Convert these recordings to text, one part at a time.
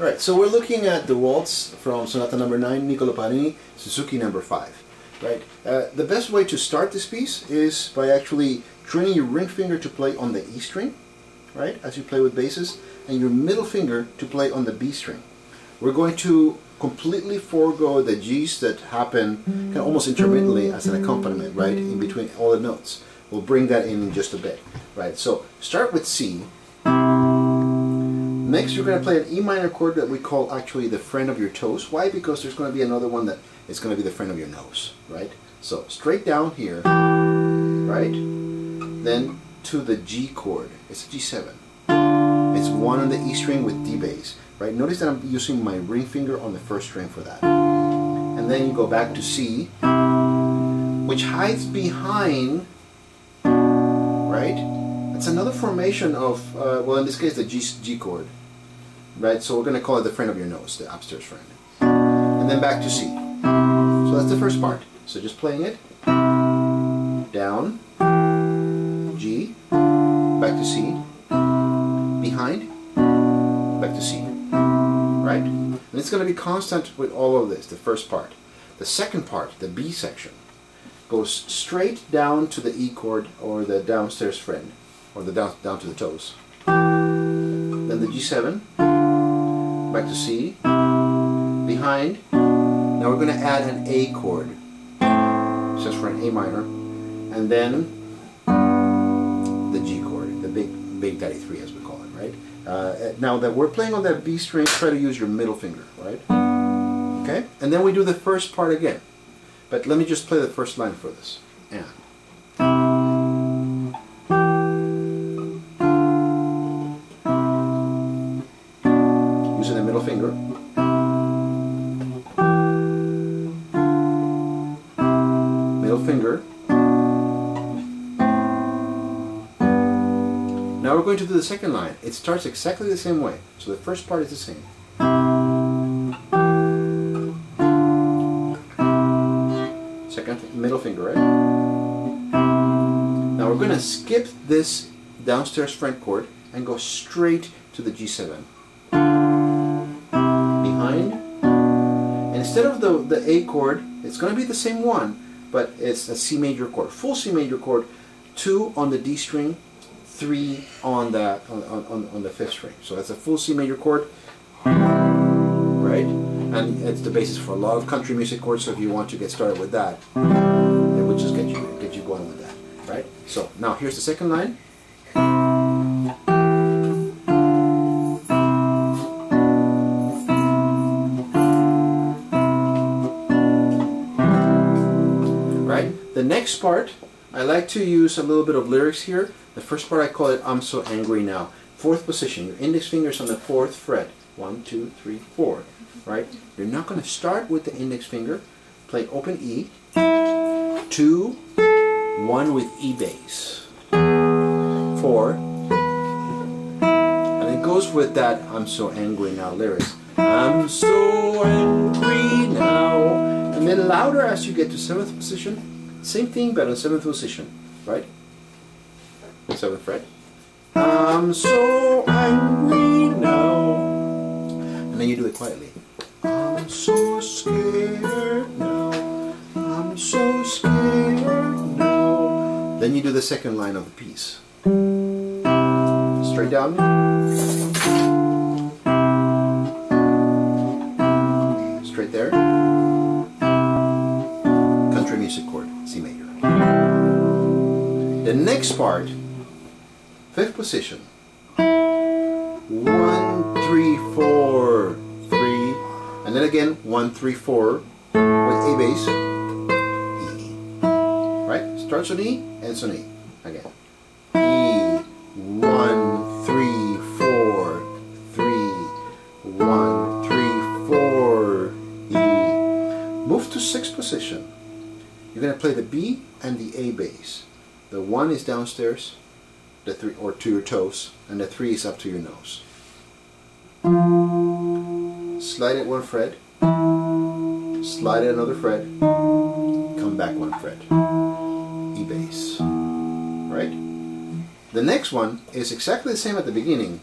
Alright, so we're looking at the waltz from Sonata number 9, Niccolo Paganini, Suzuki number 5. Right? Uh, the best way to start this piece is by actually training your ring finger to play on the E string, right, as you play with basses, and your middle finger to play on the B string. We're going to completely forego the G's that happen kind of almost intermittently as an accompaniment, right, in between all the notes. We'll bring that in in just a bit, right? So start with C, Next, you're going to play an E minor chord that we call actually the friend of your toes. Why? Because there's going to be another one that is going to be the friend of your nose, right? So straight down here, right? Then to the G chord. It's a G7. It's one on the E string with D bass, right? Notice that I'm using my ring finger on the first string for that. And then you go back to C, which hides behind, right? It's another formation of, uh, well in this case the G, G chord right? So we're going to call it the friend of your nose, the upstairs friend. And then back to C. So that's the first part. So just playing it. Down, G, back to C, behind, back to C. Right? And it's going to be constant with all of this, the first part. The second part, the B section, goes straight down to the E chord or the downstairs friend, or the down, down to the toes. Then the G7, back to C, behind. Now we're going to add an A chord, just for an A minor, and then the G chord, the big big daddy three as we call it, right? Uh, now that we're playing on that B string, try to use your middle finger, right? Okay, and then we do the first part again. But let me just play the first line for this. And. Middle um, finger. Now we're going to do the second line. It starts exactly the same way. So the first part is the same. Second, middle finger, right? Now we're going to skip this downstairs friend chord and go straight to the G7 behind. And instead of the, the A chord, it's going to be the same one, but it's a C major chord, full C major chord, two on the D string, three on the on, on, on the fifth string. So that's a full C major chord, right? And it's the basis for a lot of country music chords. So if you want to get started with that, it would just get you get you going with that, right? So now here's the second line. Next part, I like to use a little bit of lyrics here. The first part I call it I'm So Angry Now. Fourth position, your index finger's on the fourth fret. One, two, three, four. Right? You're not going to start with the index finger. Play open E. Two, one with E bass. Four. And it goes with that I'm so angry now lyrics. I'm so angry now. And then louder as you get to seventh position. Same thing, but on seventh position, right? Seventh fret. I'm um, so angry now. And then you do it quietly. I'm so scared now. I'm so scared now. Then you do the second line of the piece. Straight down. The next part, fifth position. One, three, four, three, and then again one, three, four with A bass. E. Right? Starts on E, ends on E. Again. E. One, three, four, three, one, three, four, E. Move to sixth position. You're going to play the B and the A bass. The one is downstairs, the three or to your toes, and the three is up to your nose. Slide it one fret, slide it another fret, come back one fret. E bass. Right? The next one is exactly the same at the beginning.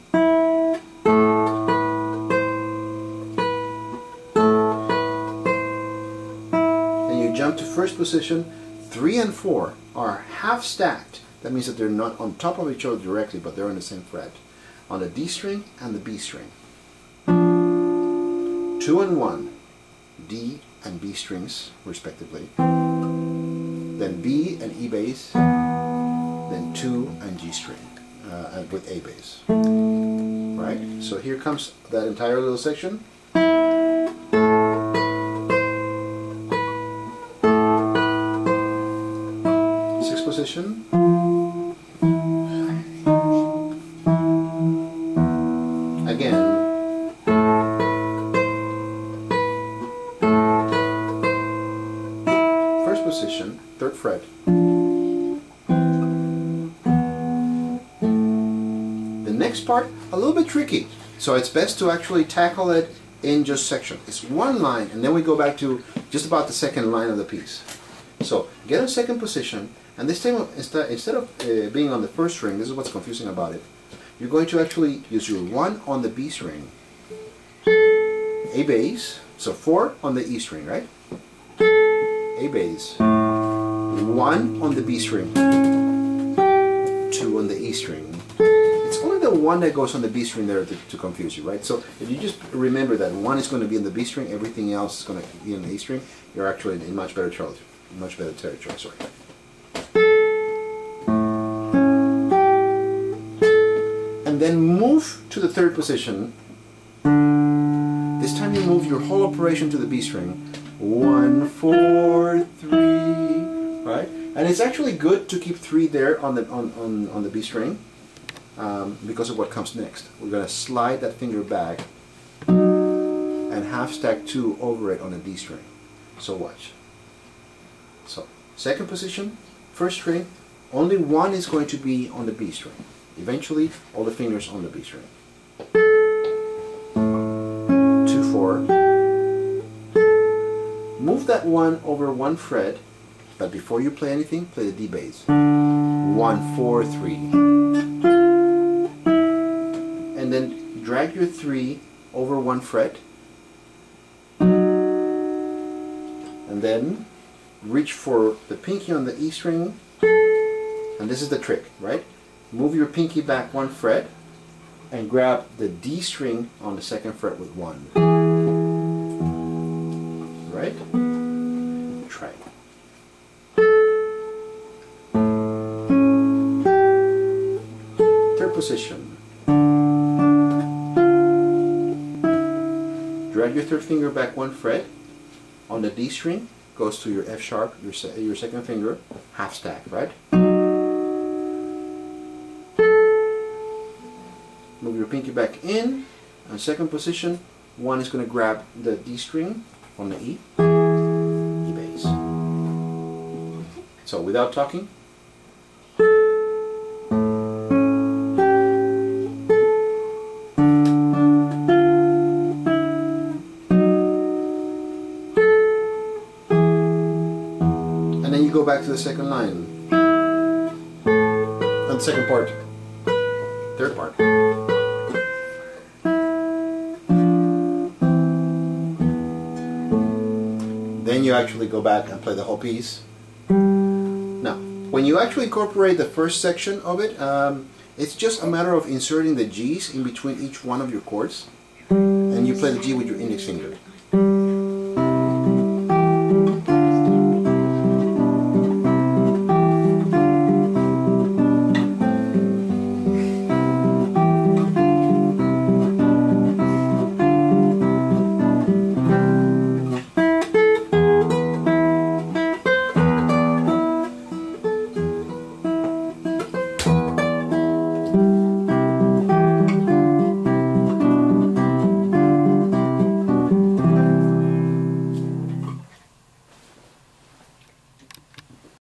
And you jump to first position, three and four are half stacked. That means that they're not on top of each other directly, but they're on the same fret. On the D string and the B string. Two and one, D and B strings, respectively. Then B and E bass, then two and G string uh, with A bass. Right? So here comes that entire little section. Position. Again. First position, third fret. The next part, a little bit tricky. So it's best to actually tackle it in just section. It's one line and then we go back to just about the second line of the piece. So get a second position and this time instead, of uh, being on the first string, this is what's confusing about it. You're going to actually use your 1 on the B string, A bass, so 4 on the E string, right? A bass, 1 on the B string, 2 on the E string. It's only the one that goes on the B string there to, to confuse you, right? So if you just remember that one is going to be in the B string, everything else is going to be in the E string, you're actually in much better territory. Much better territory, sorry. To the third position. This time you move your whole operation to the B string. One, four, three, right? And it's actually good to keep three there on the on, on, on the B string um, because of what comes next. We're gonna slide that finger back and half stack two over it on the D string. So watch. So second position, first string, only one is going to be on the B string. Eventually, all the fingers on the B string. Two, four. Move that one over one fret, but before you play anything, play the D bass. One, four, three. And then drag your three over one fret. And then reach for the pinky on the E string. And this is the trick, right? move your pinky back one fret and grab the D string on the second fret with one. Right? Try. Third position. Drag your third finger back one fret on the D string, goes to your F sharp, your, se your second finger, half stack, right? move your pinky back in and second position one is going to grab the D string on the E? E bass. So without talking? And then you go back to the second line. And second part. Third part you actually go back and play the whole piece. Now, when you actually incorporate the first section of it, um, it's just a matter of inserting the G's in between each one of your chords, and you play the G with your index finger.